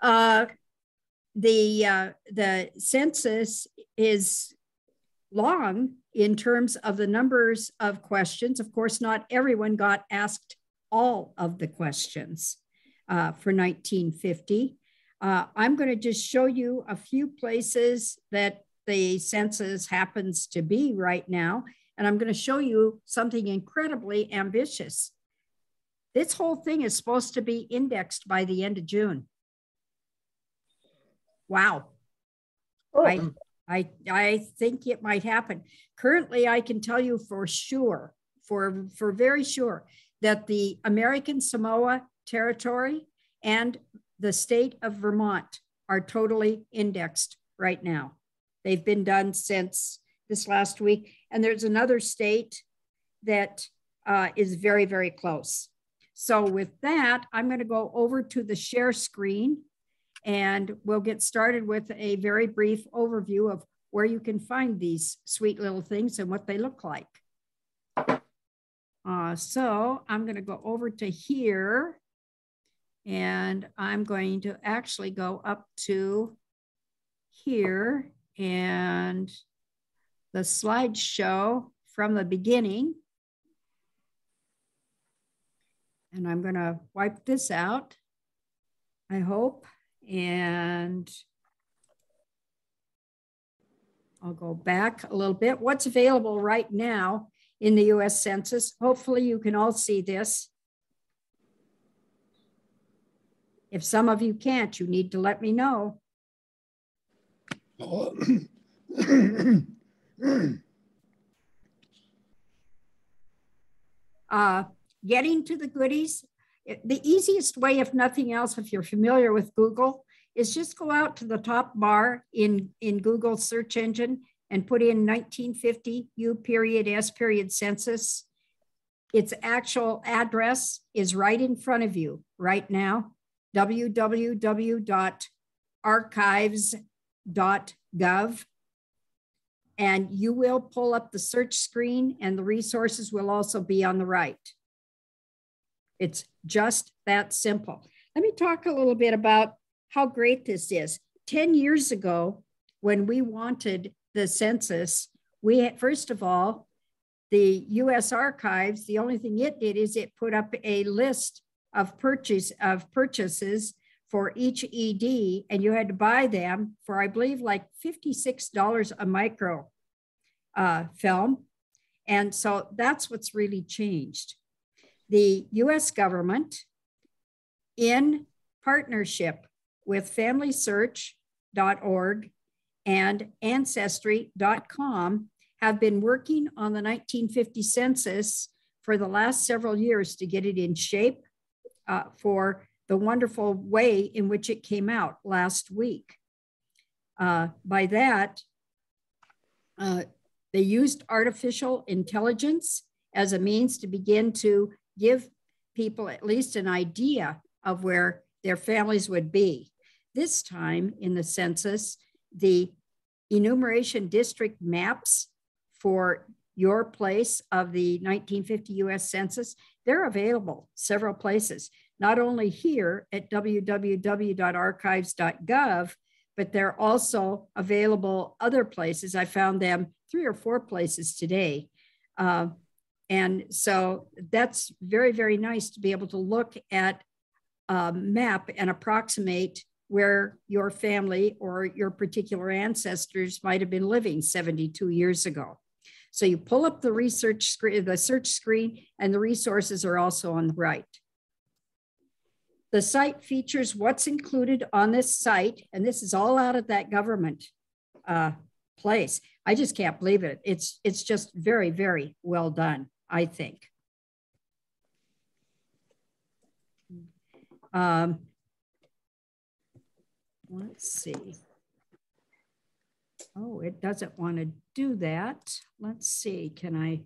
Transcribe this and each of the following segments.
Uh, the uh, the census is long in terms of the numbers of questions. Of course, not everyone got asked all of the questions uh, for 1950. Uh, I'm going to just show you a few places that the census happens to be right now. And I'm going to show you something incredibly ambitious. This whole thing is supposed to be indexed by the end of June. Wow. Oh. I, I, I think it might happen. Currently, I can tell you for sure, for, for very sure, that the American Samoa territory and the state of Vermont are totally indexed right now. They've been done since this last week. And there's another state that uh, is very, very close. So with that, I'm going to go over to the share screen and we'll get started with a very brief overview of where you can find these sweet little things and what they look like. Uh, so I'm going to go over to here and I'm going to actually go up to here and the slideshow from the beginning. And I'm going to wipe this out, I hope. And I'll go back a little bit. What's available right now in the US Census? Hopefully you can all see this. If some of you can't, you need to let me know. uh, getting to the goodies, the easiest way, if nothing else, if you're familiar with Google, is just go out to the top bar in, in Google search engine and put in 1950 U period S period census. Its actual address is right in front of you right now, www.archives.gov. And you will pull up the search screen and the resources will also be on the right. It's just that simple. Let me talk a little bit about how great this is. 10 years ago, when we wanted the census, we had, first of all, the US Archives, the only thing it did is it put up a list of purchase of purchases for each ED, and you had to buy them for, I believe, like $56 a micro uh, film. And so that's what's really changed. The US government, in partnership with FamilySearch.org and Ancestry.com, have been working on the 1950 census for the last several years to get it in shape uh, for the wonderful way in which it came out last week. Uh, by that, uh, they used artificial intelligence as a means to begin to give people at least an idea of where their families would be. This time in the census, the enumeration district maps for your place of the 1950 US Census, they're available several places, not only here at www.archives.gov, but they're also available other places. I found them three or four places today. Uh, and so that's very, very nice to be able to look at a map and approximate where your family or your particular ancestors might have been living 72 years ago. So you pull up the research screen, the search screen, and the resources are also on the right. The site features what's included on this site, and this is all out of that government uh, place. I just can't believe it. It's, it's just very, very well done, I think. Um, let's see. Oh, it doesn't want to do that. Let's see, can I?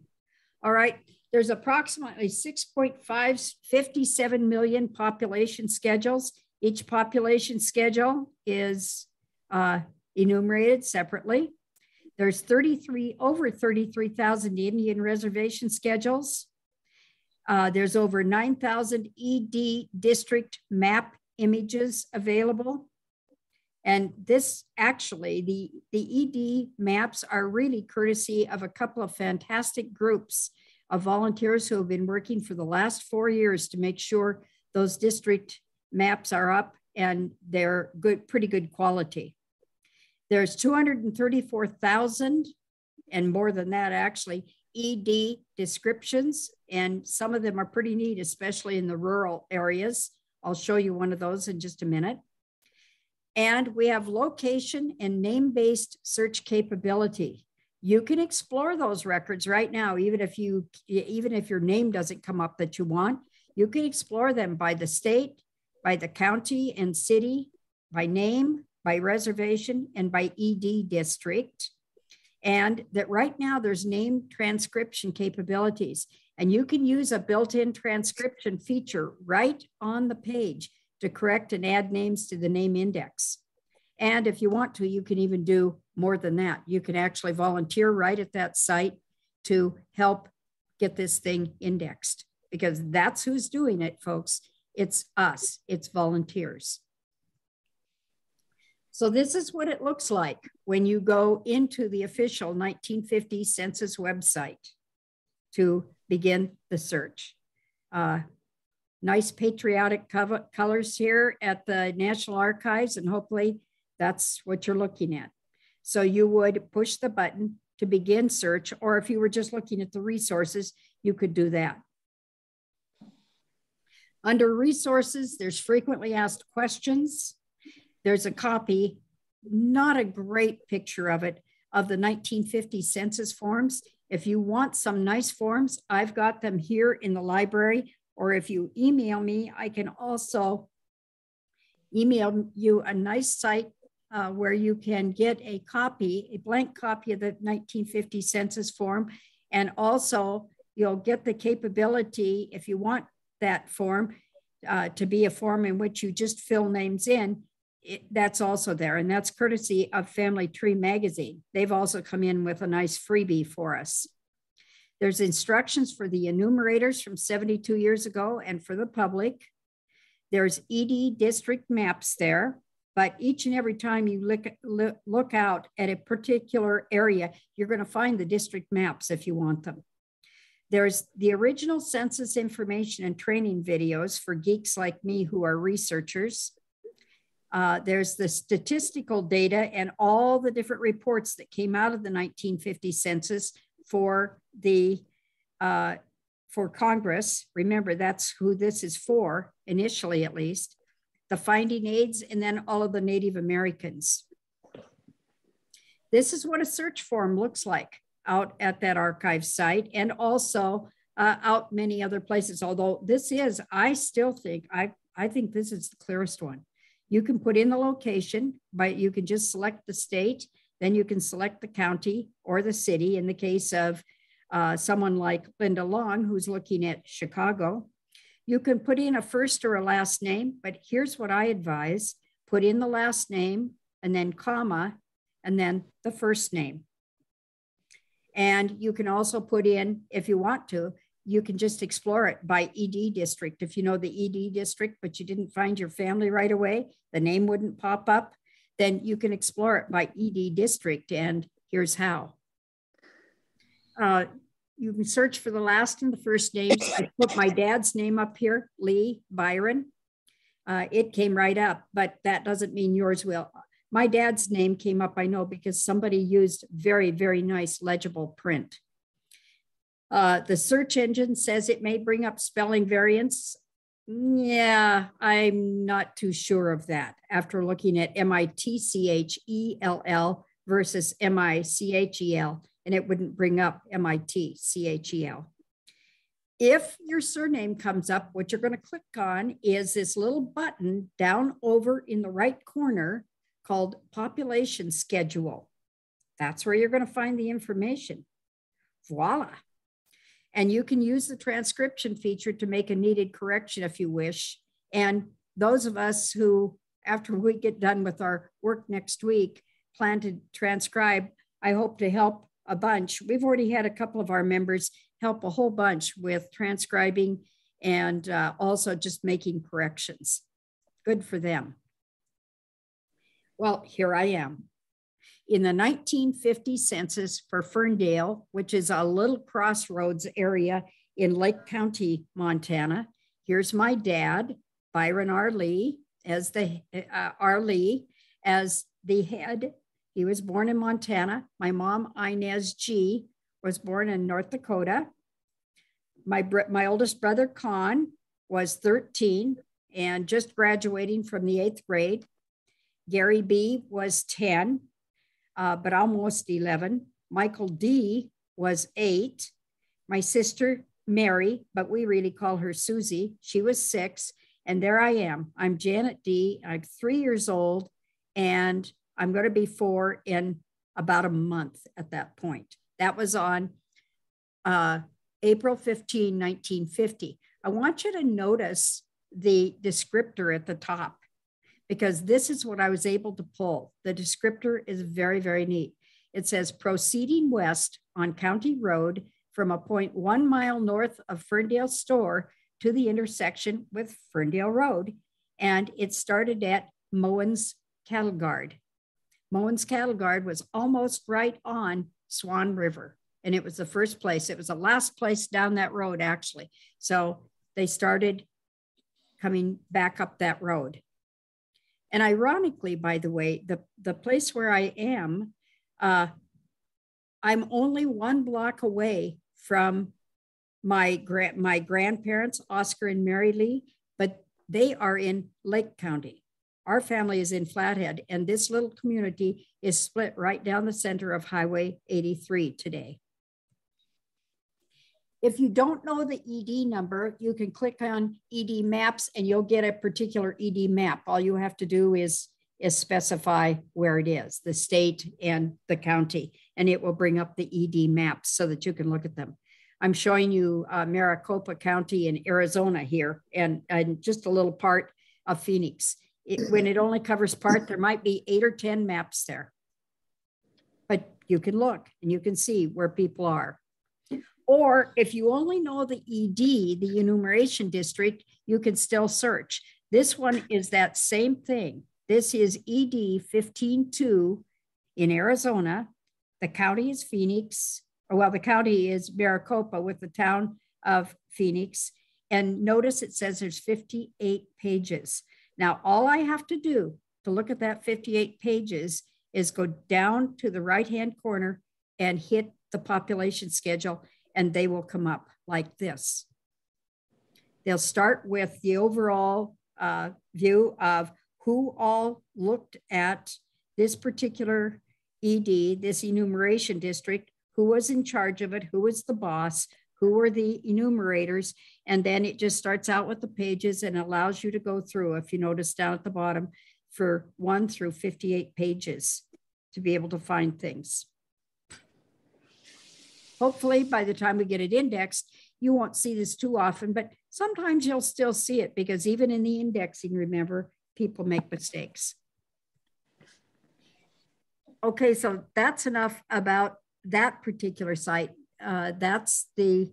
All right, there's approximately 6.557 million population schedules. Each population schedule is uh, enumerated separately. There's 33, over 33,000 Indian reservation schedules. Uh, there's over 9,000 ED district map images available. And this actually, the, the ED maps are really courtesy of a couple of fantastic groups of volunteers who have been working for the last four years to make sure those district maps are up and they're good, pretty good quality. There's 234,000 and more than that actually, ED descriptions, and some of them are pretty neat, especially in the rural areas. I'll show you one of those in just a minute. And we have location and name-based search capability. You can explore those records right now, even if you even if your name doesn't come up that you want. You can explore them by the state, by the county and city, by name, by reservation, and by ED district. And that right now there's name transcription capabilities. And you can use a built-in transcription feature right on the page to correct and add names to the name index. And if you want to, you can even do more than that. You can actually volunteer right at that site to help get this thing indexed because that's who's doing it, folks. It's us, it's volunteers. So this is what it looks like when you go into the official 1950 census website to begin the search. Uh, nice patriotic cover, colors here at the National Archives, and hopefully that's what you're looking at. So you would push the button to begin search, or if you were just looking at the resources, you could do that. Under resources, there's frequently asked questions. There's a copy, not a great picture of it, of the 1950 census forms. If you want some nice forms, I've got them here in the library or if you email me, I can also email you a nice site uh, where you can get a copy, a blank copy of the 1950 census form. And also you'll get the capability, if you want that form, uh, to be a form in which you just fill names in, it, that's also there. And that's courtesy of Family Tree Magazine. They've also come in with a nice freebie for us. There's instructions for the enumerators from 72 years ago and for the public. There's ED district maps there, but each and every time you look, look, look out at a particular area, you're going to find the district maps if you want them. There's the original census information and training videos for geeks like me who are researchers. Uh, there's the statistical data and all the different reports that came out of the 1950 census for the uh, for Congress. Remember, that's who this is for, initially at least, the finding aids, and then all of the Native Americans. This is what a search form looks like out at that archive site and also uh, out many other places. Although this is, I still think, I, I think this is the clearest one. You can put in the location, but you can just select the state then you can select the county or the city in the case of uh, someone like Linda Long, who's looking at Chicago. You can put in a first or a last name, but here's what I advise put in the last name and then comma and then the first name. And you can also put in, if you want to, you can just explore it by ED district. If you know the ED district, but you didn't find your family right away, the name wouldn't pop up then you can explore it by ED district, and here's how. Uh, you can search for the last and the first names. I put my dad's name up here, Lee Byron. Uh, it came right up, but that doesn't mean yours will. My dad's name came up, I know, because somebody used very, very nice legible print. Uh, the search engine says it may bring up spelling variants. Yeah, I'm not too sure of that after looking at M I T C H E L L versus M I C H E L, and it wouldn't bring up M I T C H E L. If your surname comes up, what you're going to click on is this little button down over in the right corner called Population Schedule. That's where you're going to find the information. Voila. And you can use the transcription feature to make a needed correction if you wish. And those of us who, after we get done with our work next week, plan to transcribe, I hope to help a bunch. We've already had a couple of our members help a whole bunch with transcribing and uh, also just making corrections. good for them. Well, here I am. In the 1950 census for Ferndale, which is a little crossroads area in Lake County, Montana, here's my dad, Byron R. Lee, as the uh, R. Lee, as the head. He was born in Montana. My mom, Inez G, was born in North Dakota. My, my oldest brother, Con, was 13 and just graduating from the eighth grade. Gary B was 10, uh, but almost 11. Michael D was eight. My sister, Mary, but we really call her Susie, she was six. And there I am. I'm Janet D. I'm three years old, and I'm going to be four in about a month at that point. That was on uh, April 15, 1950. I want you to notice the descriptor at the top because this is what I was able to pull. The descriptor is very, very neat. It says proceeding west on County Road from a point one mile north of Ferndale Store to the intersection with Ferndale Road. And it started at Moen's Cattle Guard. Moen's Cattle Guard was almost right on Swan River. And it was the first place, it was the last place down that road, actually. So they started coming back up that road. And ironically, by the way, the, the place where I am, uh, I'm only one block away from my, gra- my grandparents, Oscar and Mary Lee, but they are in Lake County. Our family is in Flathead, and this little community is split right down the center of Highway 83 today. If you don't know the ED number, you can click on ED maps and you'll get a particular ED map. All you have to do is, is specify where it is, the state and the county, and it will bring up the ED maps so that you can look at them. I'm showing you uh, Maricopa County in Arizona here and, and just a little part of Phoenix. It, when it only covers part, there might be eight or 10 maps there. But you can look and you can see where people are. Or if you only know the ED, the enumeration district, you can still search. This one is that same thing. This is ED 152 in Arizona. The county is Phoenix. Oh, well, the county is Maricopa with the town of Phoenix. And notice it says there's 58 pages. Now, all I have to do to look at that 58 pages is go down to the right hand corner and hit the population schedule and they will come up like this. They'll start with the overall uh, view of who all looked at this particular ED, this enumeration district, who was in charge of it, who was the boss, who were the enumerators, and then it just starts out with the pages and allows you to go through, if you notice down at the bottom, for one through 58 pages to be able to find things. Hopefully, by the time we get it indexed, you won't see this too often, but sometimes you'll still see it because even in the indexing, remember, people make mistakes. Okay, so that's enough about that particular site. Uh, that's the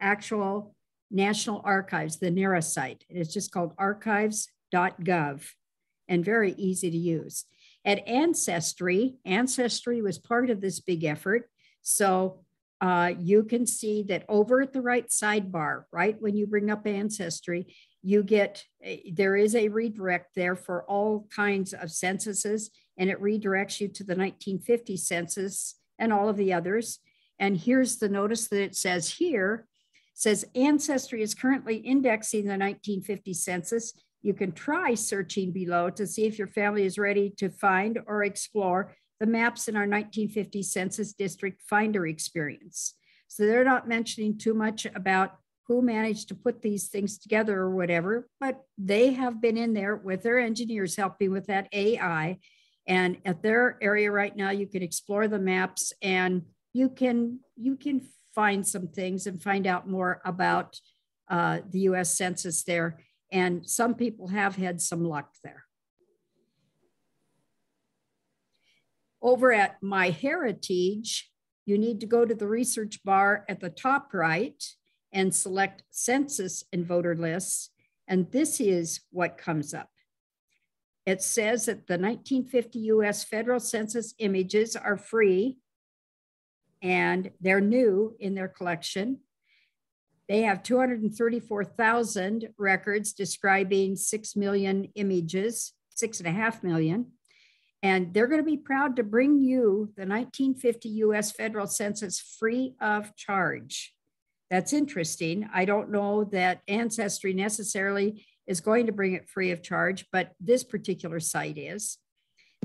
actual National Archives, the NARA site. It's just called archives.gov and very easy to use. At Ancestry, Ancestry was part of this big effort. So uh, you can see that over at the right sidebar, right when you bring up Ancestry, you get, eh, there is a redirect there for all kinds of censuses, and it redirects you to the 1950 census and all of the others. And here's the notice that it says here, says Ancestry is currently indexing the 1950 census. You can try searching below to see if your family is ready to find or explore the maps in our 1950 Census District Finder experience. So they're not mentioning too much about who managed to put these things together or whatever, but they have been in there with their engineers helping with that AI. And at their area right now, you can explore the maps and you can you can find some things and find out more about uh, the U.S. Census there. And some people have had some luck there. Over at My Heritage, you need to go to the research bar at the top right and select census and voter lists. And this is what comes up. it says that the 1950 US federal census images are free and they're new in their collection. They have 234,000 records describing 6 million images, six and a half million. And they're going to be proud to bring you the 1950 US federal census free of charge. That's interesting. I don't know that Ancestry necessarily is going to bring it free of charge, but this particular site is.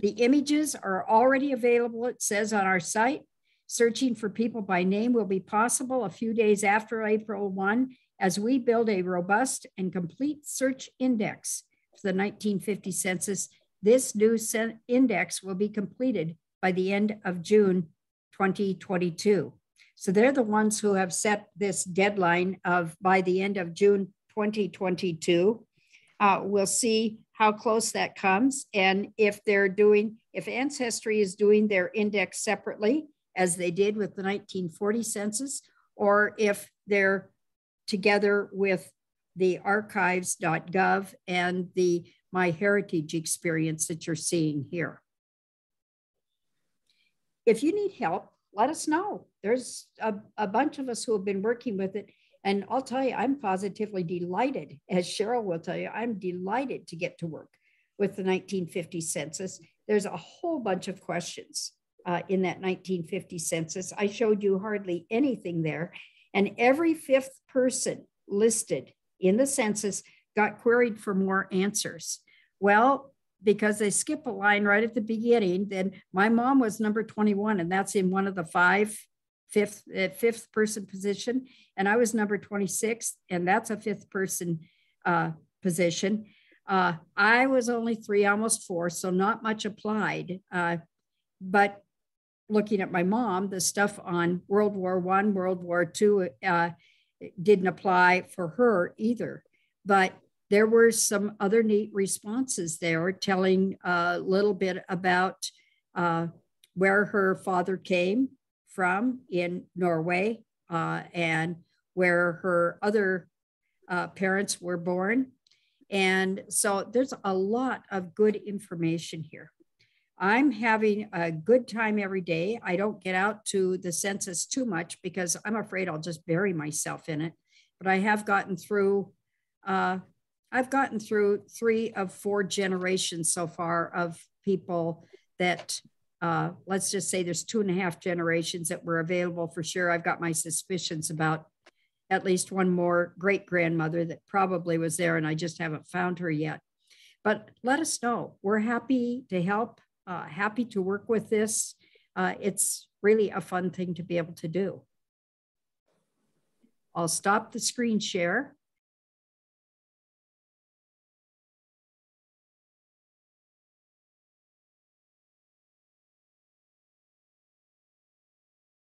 The images are already available, it says on our site. Searching for people by name will be possible a few days after April 1 as we build a robust and complete search index for the 1950 census. This new index will be completed by the end of June 2022. So they're the ones who have set this deadline of by the end of June 2022. Uh, we'll see how close that comes. And if they're doing, if Ancestry is doing their index separately, as they did with the 1940 census, or if they're together with the archives.gov and the MyHeritage experience that you're seeing here. If you need help, let us know. There's a, a bunch of us who have been working with it. And I'll tell you, I'm positively delighted, as Cheryl will tell you, I'm delighted to get to work with the 1950 census. There's a whole bunch of questions uh, in that 1950 census. I showed you hardly anything there. And every fifth person listed in the census got queried for more answers. Well, because they skip a line right at the beginning. Then my mom was number 21, and that's in one of the five fifth uh, fifth person position, and I was number 26, and that's a fifth person uh, position. Uh, I was only three, almost four, so not much applied. Uh, but looking at my mom, the stuff on World War One, World War Two uh, didn't apply for her either. But there were some other neat responses there telling a little bit about uh, where her father came from in Norway uh, and where her other uh, parents were born. And so there's a lot of good information here. I'm having a good time every day. I don't get out to the census too much because I'm afraid I'll just bury myself in it. But I have gotten through uh, I've gotten through three of four generations so far of people that, uh, let's just say there's two and a half generations that were available for sure. I've got my suspicions about at least one more great grandmother that probably was there and I just haven't found her yet. But let us know. We're happy to help, uh, happy to work with this. Uh, it's really a fun thing to be able to do. I'll stop the screen share